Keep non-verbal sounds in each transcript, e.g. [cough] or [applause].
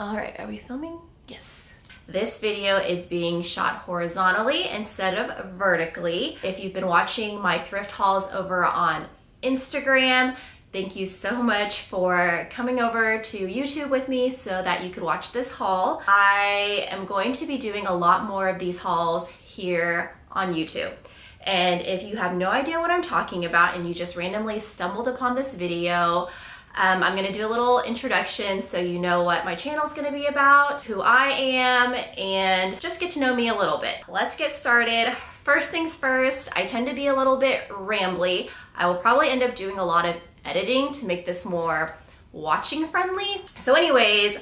All right, are we filming? Yes. This video is being shot horizontally instead of vertically. If you've been watching my thrift hauls over on Instagram, thank you so much for coming over to YouTube with me so that you could watch this haul. I am going to be doing a lot more of these hauls here on YouTube. And if you have no idea what I'm talking about and you just randomly stumbled upon this video, um, I'm gonna do a little introduction so you know what my channel is gonna be about, who I am, and just get to know me a little bit. Let's get started. First things first, I tend to be a little bit rambly. I will probably end up doing a lot of editing to make this more watching friendly. So anyways,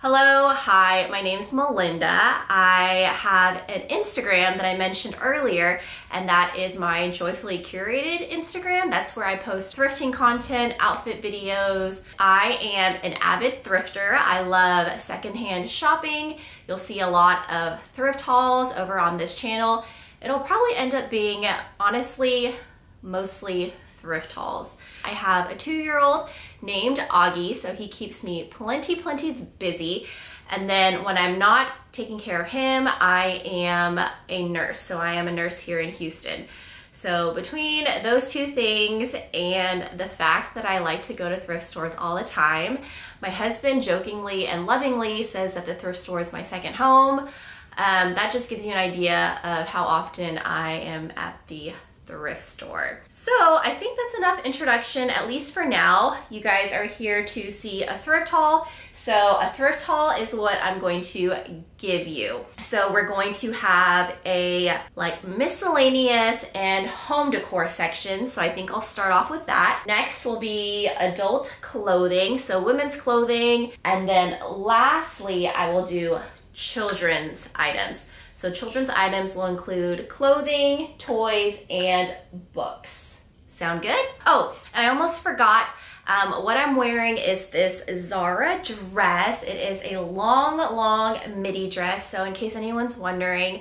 Hello, hi, my name is Melinda. I have an Instagram that I mentioned earlier, and that is my Joyfully Curated Instagram. That's where I post thrifting content, outfit videos. I am an avid thrifter. I love secondhand shopping. You'll see a lot of thrift hauls over on this channel. It'll probably end up being, honestly, mostly thrift hauls. I have a two-year-old named Augie, so he keeps me plenty, plenty busy. And then when I'm not taking care of him, I am a nurse. So I am a nurse here in Houston. So between those two things and the fact that I like to go to thrift stores all the time, my husband jokingly and lovingly says that the thrift store is my second home. Um, that just gives you an idea of how often I am at the thrift store. So I think that's enough introduction, at least for now. You guys are here to see a thrift haul. So a thrift haul is what I'm going to give you. So we're going to have a like miscellaneous and home decor section. So I think I'll start off with that. Next will be adult clothing, so women's clothing. And then lastly, I will do children's items. So children's items will include clothing, toys, and books. Sound good? Oh, and I almost forgot, um, what I'm wearing is this Zara dress. It is a long, long midi dress. So in case anyone's wondering,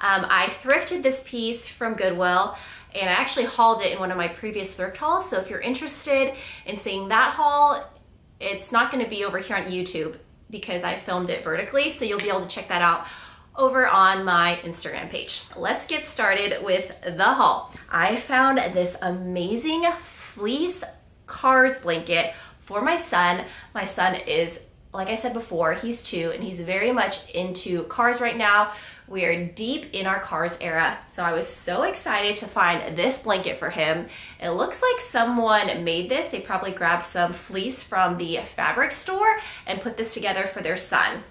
um, I thrifted this piece from Goodwill and I actually hauled it in one of my previous thrift hauls. So if you're interested in seeing that haul, it's not gonna be over here on YouTube because I filmed it vertically. So you'll be able to check that out over on my Instagram page. Let's get started with the haul. I found this amazing fleece Cars blanket for my son. My son is, like I said before, he's two and he's very much into cars right now. We are deep in our cars era, so I was so excited to find this blanket for him. It looks like someone made this. They probably grabbed some fleece from the fabric store and put this together for their son.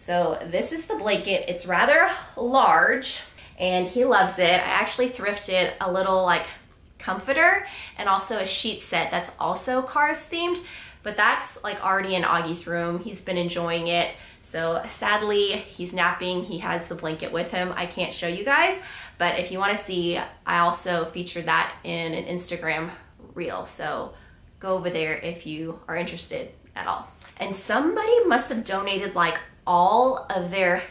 So this is the blanket. It's rather large and he loves it. I actually thrifted a little like comforter and also a sheet set that's also Cars themed, but that's like already in Augie's room. He's been enjoying it. So sadly, he's napping. He has the blanket with him. I can't show you guys, but if you wanna see, I also featured that in an Instagram reel. So go over there if you are interested at all. And somebody must have donated like all of their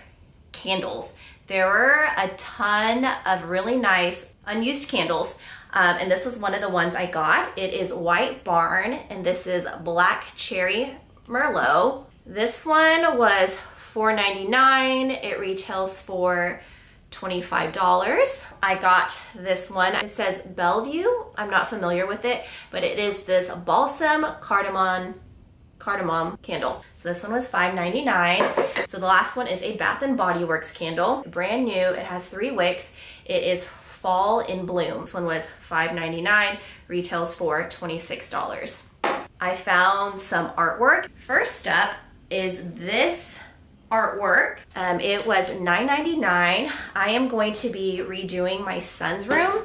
candles. There were a ton of really nice unused candles. Um, and this was one of the ones I got. It is White Barn, and this is Black Cherry Merlot. This one was $4.99. It retails for $25. I got this one. It says Bellevue. I'm not familiar with it, but it is this balsam cardamom cardamom candle. So this one was $5.99. So the last one is a Bath & Body Works candle. Brand new. It has three wicks. It is Fall in Bloom. This one was $5.99, retails for $26. I found some artwork. First up is this artwork. Um, it was $9.99. I am going to be redoing my son's room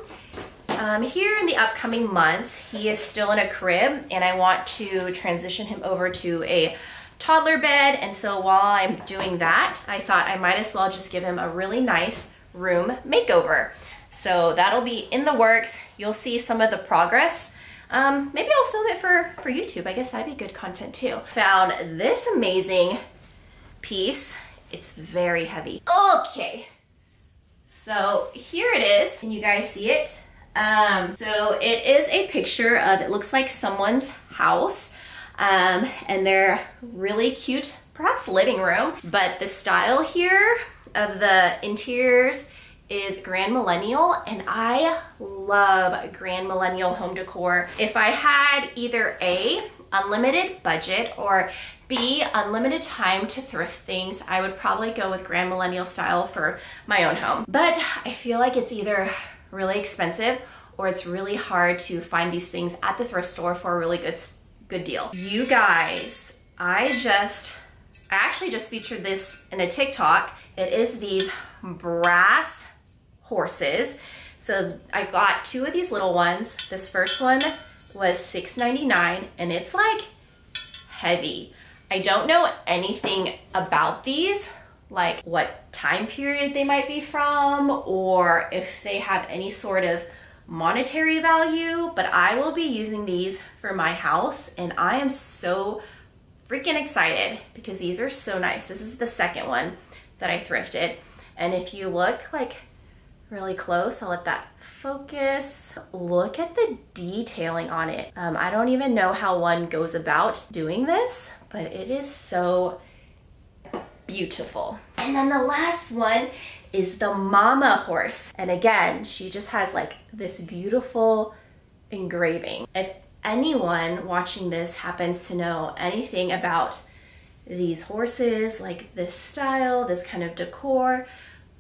um, here in the upcoming months, he is still in a crib and I want to transition him over to a toddler bed. And so while I'm doing that, I thought I might as well just give him a really nice room makeover. So that'll be in the works. You'll see some of the progress. Um, maybe I'll film it for, for YouTube. I guess that'd be good content too. Found this amazing piece. It's very heavy. Okay. So here it is. Can you guys see it? Um, so it is a picture of, it looks like someone's house. Um, and they're really cute perhaps living room. But the style here of the interiors is Grand Millennial and I love Grand Millennial home decor. If I had either A, unlimited budget or B, unlimited time to thrift things, I would probably go with Grand Millennial style for my own home. But I feel like it's either really expensive or it's really hard to find these things at the thrift store for a really good, good deal. You guys, I just, I actually just featured this in a TikTok. It is these brass horses. So I got two of these little ones. This first one was $6.99 and it's like heavy. I don't know anything about these, like what time period they might be from or if they have any sort of monetary value, but I will be using these for my house and I am so freaking excited because these are so nice. This is the second one that I thrifted. And if you look like really close, I'll let that focus. Look at the detailing on it. Um, I don't even know how one goes about doing this, but it is so beautiful. And then the last one is the mama horse. And again, she just has like this beautiful engraving. If anyone watching this happens to know anything about these horses, like this style, this kind of decor,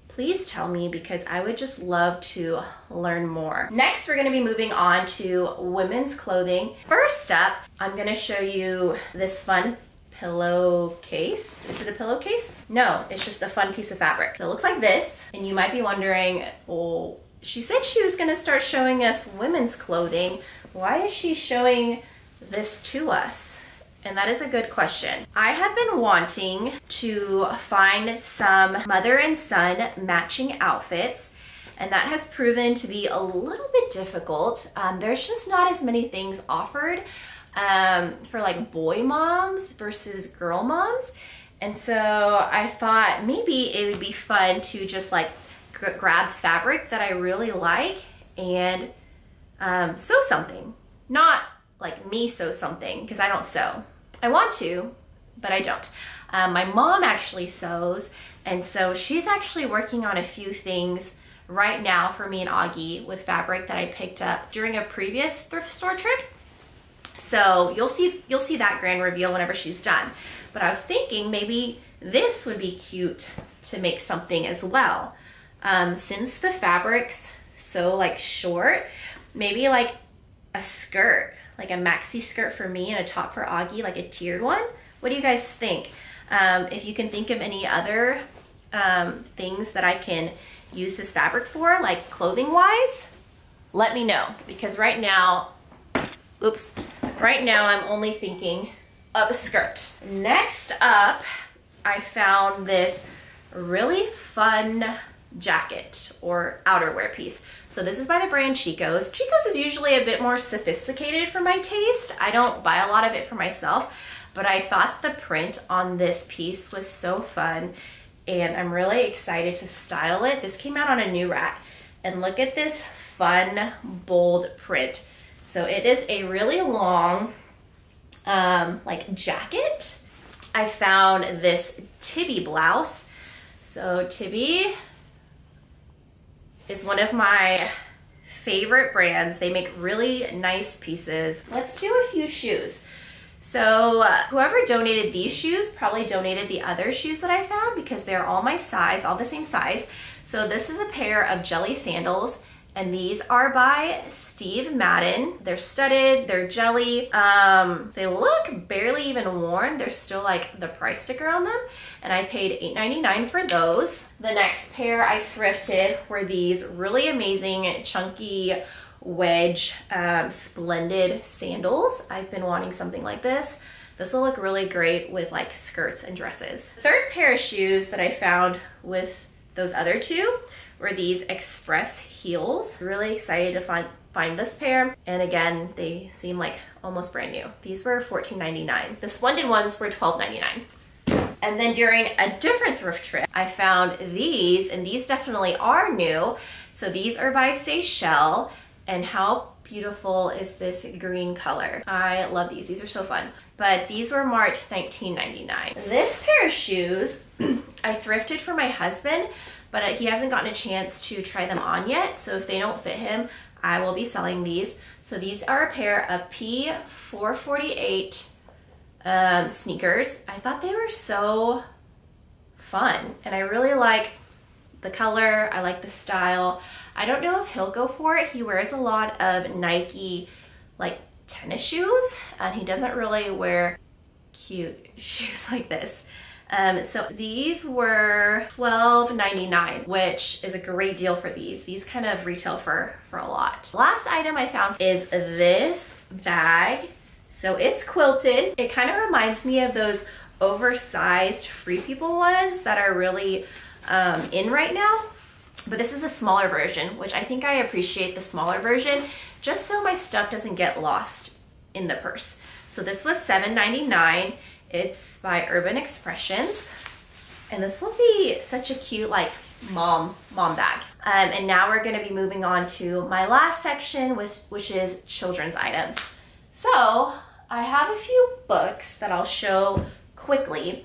please tell me because I would just love to learn more. Next, we're gonna be moving on to women's clothing. First up, I'm gonna show you this fun pillowcase. Is it a pillowcase? No, it's just a fun piece of fabric. So it looks like this, and you might be wondering, well, she said she was gonna start showing us women's clothing. Why is she showing this to us? And that is a good question. I have been wanting to find some mother and son matching outfits and that has proven to be a little bit difficult. Um, there's just not as many things offered um, for like boy moms versus girl moms. And so I thought maybe it would be fun to just like grab fabric that I really like and um, sew something. Not like me sew something because I don't sew. I want to, but I don't. Um, my mom actually sews, and so she's actually working on a few things right now for me and Augie with fabric that I picked up during a previous thrift store trip. So you'll see you'll see that grand reveal whenever she's done. But I was thinking maybe this would be cute to make something as well. Um, since the fabric's so like short, maybe like a skirt like a maxi skirt for me and a top for Augie, like a tiered one. What do you guys think? Um, if you can think of any other um, things that I can use this fabric for, like clothing wise, let me know because right now, oops, right now I'm only thinking of a skirt. Next up, I found this really fun jacket or outerwear piece. So this is by the brand Chico's. Chico's is usually a bit more sophisticated for my taste. I don't buy a lot of it for myself, but I thought the print on this piece was so fun and I'm really excited to style it. This came out on a new rack and look at this fun, bold print. So it is a really long um, like jacket. I found this Tibi blouse. So Tibi is one of my favorite brands. They make really nice pieces. Let's do a few shoes. So uh, whoever donated these shoes probably donated the other shoes that I found because they're all my size, all the same size. So this is a pair of jelly sandals and these are by Steve Madden. They're studded, they're jelly. Um, they look barely even worn. There's still like the price sticker on them. And I paid $8.99 for those. The next pair I thrifted were these really amazing chunky wedge um, splendid sandals. I've been wanting something like this. This will look really great with like skirts and dresses. Third pair of shoes that I found with those other two were these Express heels. Really excited to find find this pair. And again, they seem like almost brand new. These were $14.99. The Splendid ones were $12.99. And then during a different thrift trip, I found these, and these definitely are new. So these are by Seychelles, and how beautiful is this green color. I love these. These are so fun. But these were marked 19.99. This pair of shoes [clears throat] I thrifted for my husband, but he hasn't gotten a chance to try them on yet. So if they don't fit him, I will be selling these. So these are a pair of P448 um, sneakers. I thought they were so fun and I really like the color. I like the style. I don't know if he'll go for it. He wears a lot of Nike like tennis shoes and he doesn't really wear cute [laughs] shoes like this. Um, so these were $12.99, which is a great deal for these. These kind of retail for, for a lot. Last item I found is this bag. So it's quilted. It kind of reminds me of those oversized Free People ones that are really um, in right now. But this is a smaller version, which I think I appreciate the smaller version just so my stuff doesn't get lost in the purse. So this was $7.99. It's by Urban Expressions. And this will be such a cute like mom mom bag. Um, and now we're gonna be moving on to my last section, which, which is children's items. So I have a few books that I'll show quickly.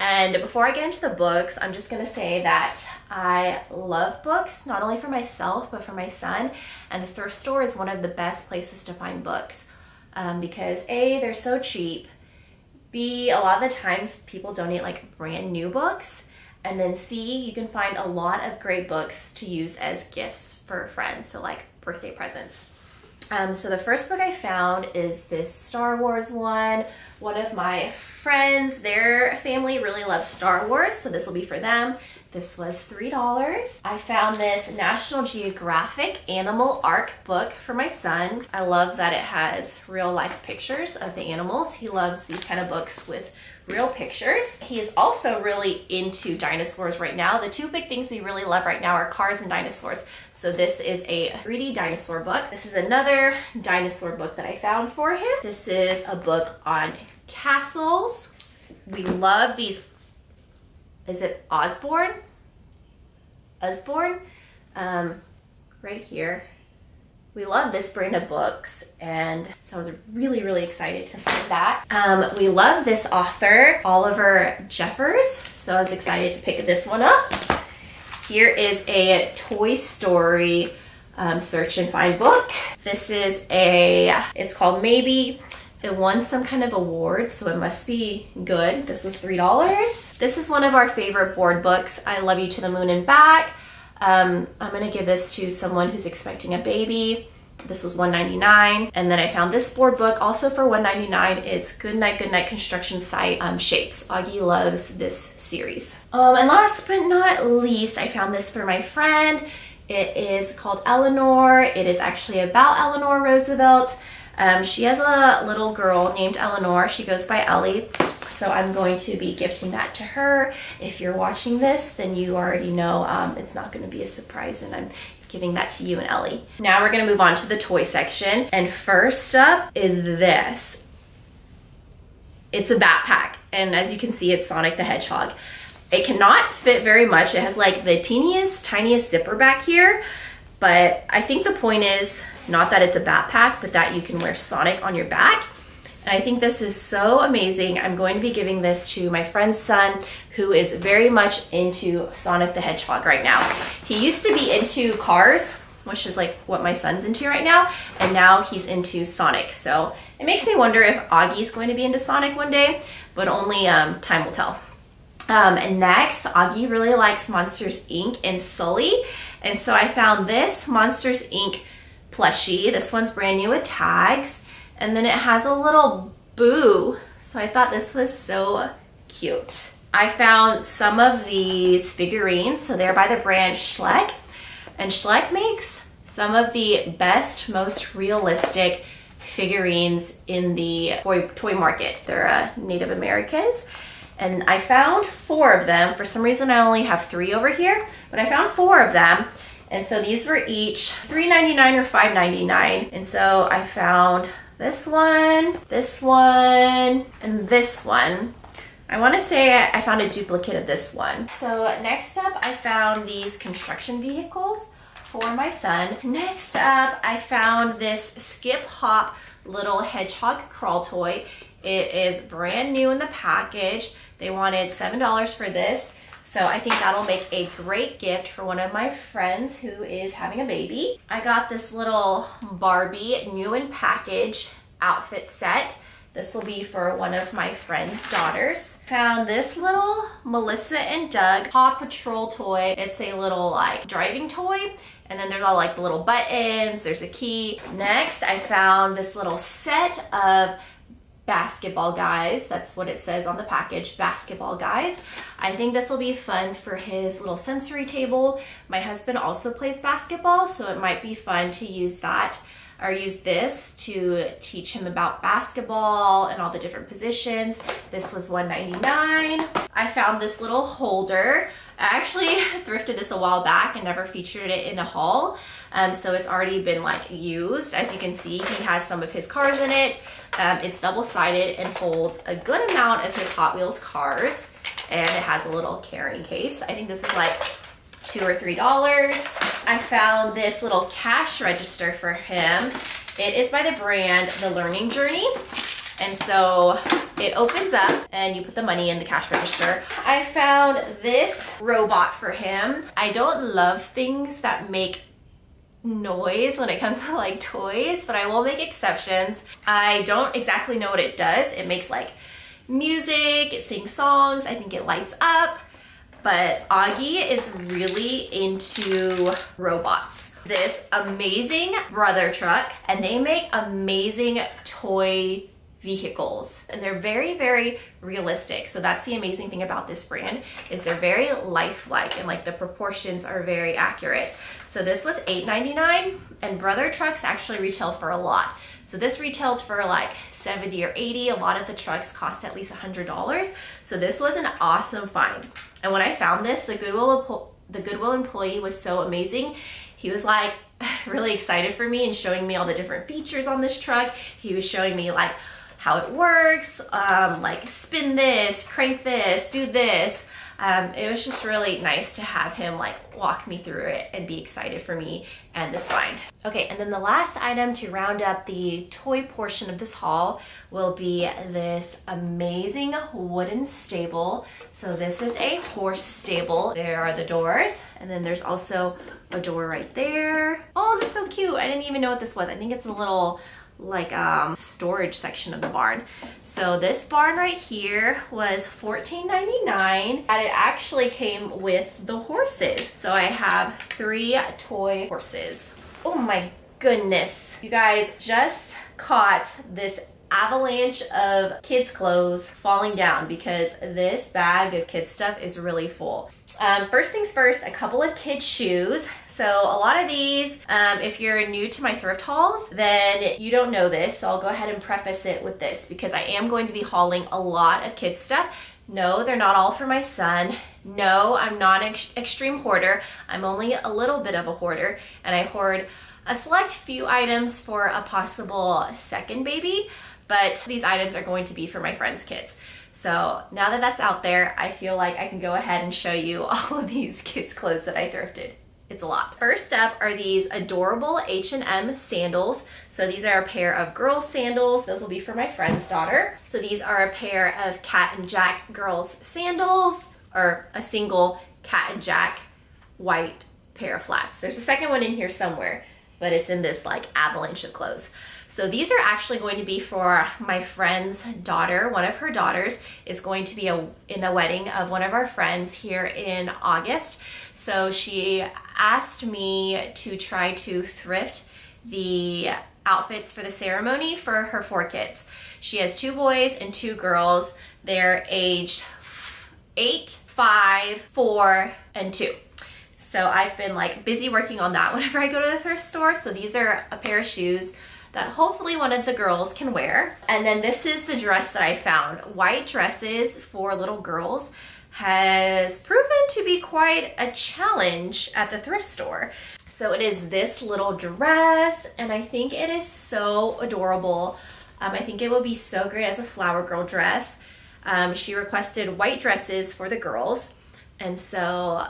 And before I get into the books, I'm just gonna say that I love books, not only for myself, but for my son. And the thrift store is one of the best places to find books um, because A, they're so cheap, B, a lot of the times people donate like brand new books. And then C, you can find a lot of great books to use as gifts for friends, so like birthday presents. Um, so the first book I found is this Star Wars one. One of my friends, their family really loves Star Wars, so this will be for them. This was $3. I found this National Geographic Animal Ark book for my son. I love that it has real life pictures of the animals. He loves these kind of books with real pictures. He is also really into dinosaurs right now. The two big things we really love right now are cars and dinosaurs. So this is a 3D dinosaur book. This is another dinosaur book that I found for him. This is a book on castles. We love these is it Osborne? Osborne? Um, right here. We love this brand of books, and so I was really, really excited to find that. Um, we love this author, Oliver Jeffers, so I was excited to pick this one up. Here is a Toy Story um, search and find book. This is a, it's called Maybe. It won some kind of award, so it must be good. This was $3. This is one of our favorite board books, I Love You to the Moon and Back. Um, I'm gonna give this to someone who's expecting a baby. This was $1.99. And then I found this board book also for $1.99. It's Good Night, Good Night Construction Site um, Shapes. Augie loves this series. Um, and last but not least, I found this for my friend. It is called Eleanor. It is actually about Eleanor Roosevelt. Um, she has a little girl named Eleanor. She goes by Ellie. So I'm going to be gifting that to her. If you're watching this, then you already know um, it's not going to be a surprise and I'm giving that to you and Ellie. Now we're going to move on to the toy section. And first up is this. It's a backpack. And as you can see, it's Sonic the Hedgehog. It cannot fit very much. It has like the teeniest, tiniest zipper back here. But I think the point is not that it's a backpack, but that you can wear Sonic on your back. And I think this is so amazing. I'm going to be giving this to my friend's son who is very much into Sonic the Hedgehog right now. He used to be into cars, which is like what my son's into right now, and now he's into Sonic. So it makes me wonder if Augie's going to be into Sonic one day, but only um, time will tell. Um, and next, Augie really likes Monsters Inc. and Sully. And so I found this Monsters Inc. plushie. This one's brand new with tags. And then it has a little boo. So I thought this was so cute. I found some of these figurines. So they're by the brand Schleck. And Schleck makes some of the best, most realistic figurines in the toy, toy market. They're uh, Native Americans. And I found four of them. For some reason, I only have three over here, but I found four of them. And so these were each $3.99 or $5.99. And so I found this one, this one, and this one. I want to say I found a duplicate of this one. So next up, I found these construction vehicles for my son. Next up, I found this Skip Hop little hedgehog crawl toy. It is brand new in the package. They wanted $7 for this. So I think that'll make a great gift for one of my friends who is having a baby. I got this little Barbie new in package outfit set. This will be for one of my friend's daughters. Found this little Melissa and Doug Paw Patrol toy. It's a little like driving toy. And then there's all like the little buttons, there's a key. Next, I found this little set of basketball guys. That's what it says on the package, basketball guys. I think this will be fun for his little sensory table. My husband also plays basketball, so it might be fun to use that or use this to teach him about basketball and all the different positions. This was $1.99. I found this little holder. I actually [laughs] thrifted this a while back and never featured it in a haul. Um, so it's already been like used. As you can see, he has some of his cars in it. Um, it's double-sided and holds a good amount of his Hot Wheels cars. And it has a little carrying case. I think this is like two or three dollars. I found this little cash register for him. It is by the brand The Learning Journey. And so it opens up and you put the money in the cash register. I found this robot for him. I don't love things that make noise when it comes to like toys, but I will make exceptions. I don't exactly know what it does. It makes like music, it sings songs, I think it lights up but Augie is really into robots. This amazing Bruder truck, and they make amazing toy vehicles. And they're very very realistic. So that's the amazing thing about this brand is they're very lifelike and like the proportions are very accurate. So this was $8.99 and Bruder trucks actually retail for a lot. So this retailed for like 70 or 80 a lot of the trucks cost at least $100 so this was an awesome find. And when I found this the Goodwill the Goodwill employee was so amazing. He was like [laughs] really excited for me and showing me all the different features on this truck. He was showing me like how it works, um, like spin this, crank this, do this. Um, it was just really nice to have him like walk me through it and be excited for me and this find. Okay, and then the last item to round up the toy portion of this haul will be this amazing wooden stable. So this is a horse stable. There are the doors, and then there's also a door right there. Oh, that's so cute. I didn't even know what this was. I think it's a little like um, storage section of the barn. So this barn right here was $14.99 and it actually came with the horses. So I have three toy horses. Oh my goodness. You guys just caught this avalanche of kids clothes falling down because this bag of kids stuff is really full. Um, first things first, a couple of kids shoes. So a lot of these, um, if you're new to my thrift hauls, then you don't know this. So I'll go ahead and preface it with this because I am going to be hauling a lot of kids stuff. No, they're not all for my son. No, I'm not an ex extreme hoarder. I'm only a little bit of a hoarder and I hoard a select few items for a possible second baby, but these items are going to be for my friend's kids. So now that that's out there, I feel like I can go ahead and show you [laughs] all of these kids' clothes that I thrifted. It's a lot. First up are these adorable H&M sandals. So these are a pair of girls sandals. Those will be for my friend's daughter. So these are a pair of Cat and Jack girls sandals or a single Cat and Jack white pair of flats. There's a second one in here somewhere, but it's in this like avalanche of clothes. So these are actually going to be for my friend's daughter. One of her daughters is going to be a, in a wedding of one of our friends here in August. So she asked me to try to thrift the outfits for the ceremony for her four kids. She has two boys and two girls. They're aged eight, five, four, and two. So I've been like busy working on that [laughs] whenever I go to the thrift store. So these are a pair of shoes that hopefully one of the girls can wear. And then this is the dress that I found. White dresses for little girls has proven to be quite a challenge at the thrift store. So it is this little dress and I think it is so adorable. Um, I think it will be so great as a flower girl dress. Um, she requested white dresses for the girls. And so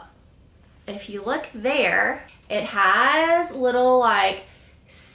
if you look there, It has little like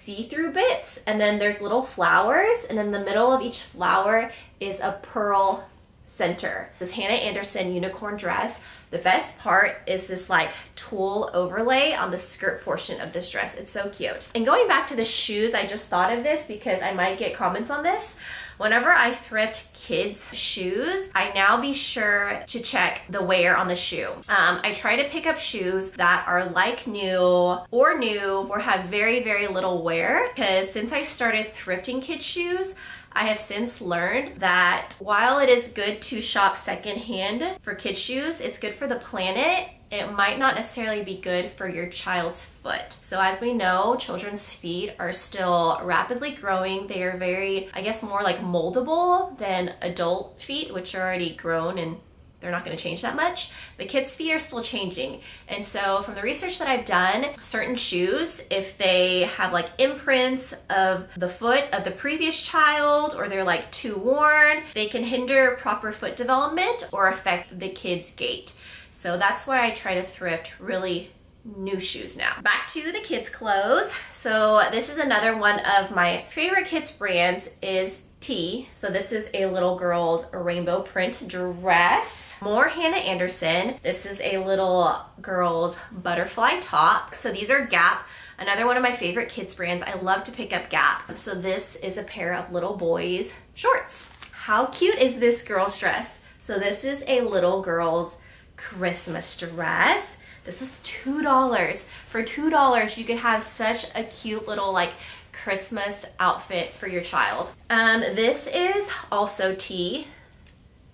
see-through bits and then there's little flowers and in the middle of each flower is a pearl center. This Hanna Andersson unicorn dress the best part is this like tulle overlay on the skirt portion of this dress. It's so cute. And going back to the shoes, I just thought of this because I might get comments on this. Whenever I thrift kids shoes, I now be sure to check the wear on the shoe. Um, I try to pick up shoes that are like new or new or have very, very little wear because since I started thrifting kids shoes, I have since learned that while it is good to shop secondhand for kids shoes, it's good for the planet it might not necessarily be good for your child's foot. So as we know, children's feet are still rapidly growing. They are very, I guess, more like moldable than adult feet, which are already grown and they're not going to change that much, but kids' feet are still changing. And so, from the research that I've done, certain shoes, if they have like imprints of the foot of the previous child or they're like too worn, they can hinder proper foot development or affect the kid's gait. So, that's why I try to thrift really new shoes now. Back to the kids clothes. So this is another one of my favorite kids brands is Tea. So this is a little girl's rainbow print dress. More Hanna Andersson. This is a little girl's butterfly top. So these are Gap. Another one of my favorite kids brands. I love to pick up Gap. So this is a pair of little boys shorts. How cute is this girl's dress? So this is a little girl's Christmas dress. This was $2. For $2, you could have such a cute little like Christmas outfit for your child. Um, this is also Tea.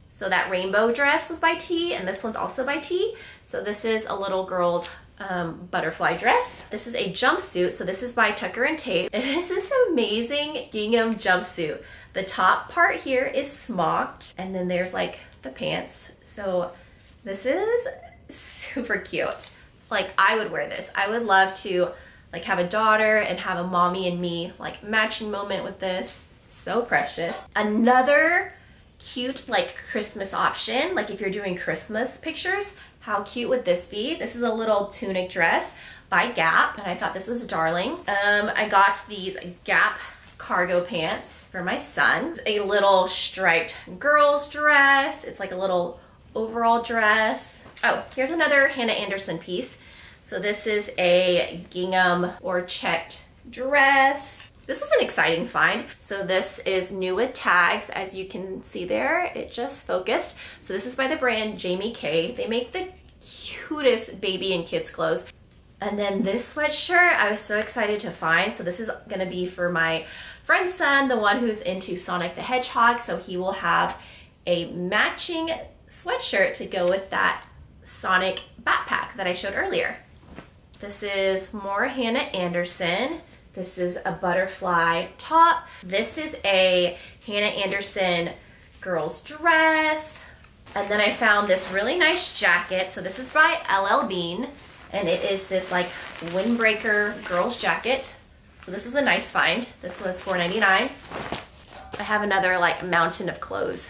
So that rainbow dress was by Tea and this one's also by Tea. So this is a little girl's um, butterfly dress. This is a jumpsuit. So this is by Tucker and Tate. [laughs] It is this amazing gingham jumpsuit. The top part here is smocked and then there's like the pants. So this is super cute. Like I would wear this. I would love to like have a daughter and have a mommy and me like matching moment with this. So precious. Another cute like Christmas option, like if you're doing Christmas pictures, how cute would this be? This is a little tunic dress by Gap and I thought this was darling. Um, I got these Gap cargo pants for my son. It's a little striped girl's dress. It's like a little overall dress. Oh, here's another Hanna Andersson piece. So this is a gingham or checked dress. This was an exciting find. So this is new with tags. As you can see there, it just focused. So this is by the brand Jamie Kay. They make the cutest baby and kids clothes. And then this sweatshirt, I was so excited to find. So this is gonna be for my friend's son, the one who's into Sonic the Hedgehog. So he will have a matching sweatshirt to go with that Sonic backpack that I showed earlier. This is more Hanna Andersson. This is a butterfly top. This is a Hanna Andersson girl's dress. And then I found this really nice jacket. So this is by LL Bean. And it is this like windbreaker girl's jacket. So this was a nice find. This was $4.99. I have another like mountain of clothes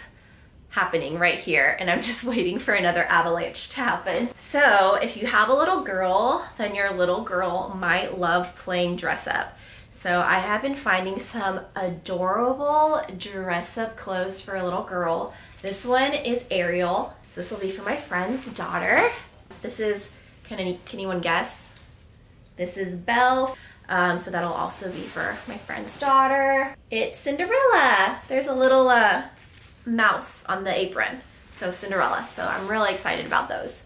happening right here and I'm just [laughs] waiting for another avalanche to happen. So if you have a little girl, then your little girl might love playing dress up. So I have been finding some adorable dress up clothes for a little girl. This one is Ariel. So this will be for my friend's daughter. This is, can, any, can anyone guess? This is Belle. Um, so that'll also be for my friend's daughter. It's Cinderella. There's a little uh, mouse on the apron. So Cinderella. So I'm really excited about those.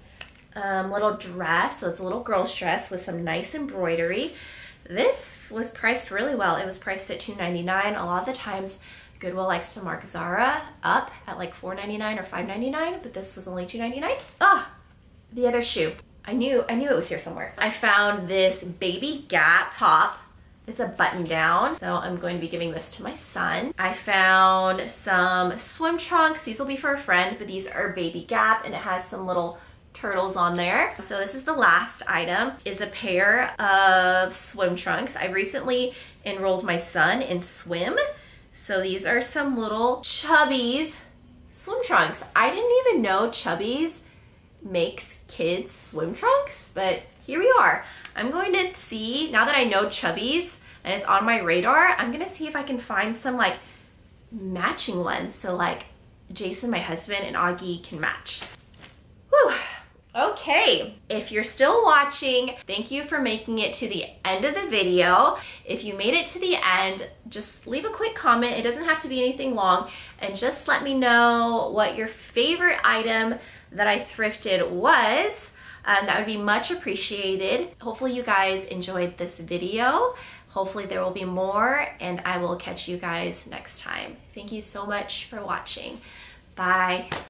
Um, little dress. So it's a little girl's dress with some nice embroidery. This was priced really well. It was priced at $2.99. A lot of the times Goodwill likes to mark Zara up at like $4.99 or $5.99, but this was only $2.99. Ah, the other shoe. I knew I knew it was here somewhere. I found this baby Gap top it's a button down, so I'm going to be giving this to my son. I found some swim trunks. These will be for a friend, but these are Baby Gap, and it has some little turtles on there. So this is the last item, is a pair of swim trunks. I recently enrolled my son in swim. So these are some little Chubbies swim trunks. I didn't even know Chubbies makes kids swim trunks, but here we are. I'm going to see, now that I know Chubbies and it's on my radar, I'm gonna see if I can find some like matching ones. So like Jason, my husband, and Augie can match. Whew. Okay, if you're still watching, thank you for making it to the end of the video. If you made it to the end, just leave a quick comment. It doesn't have to be anything long. And just let me know what your favorite item that I thrifted was. Um, that would be much appreciated. Hopefully you guys enjoyed this video. Hopefully there will be more and I will catch you guys next time. Thank you so much for watching. Bye.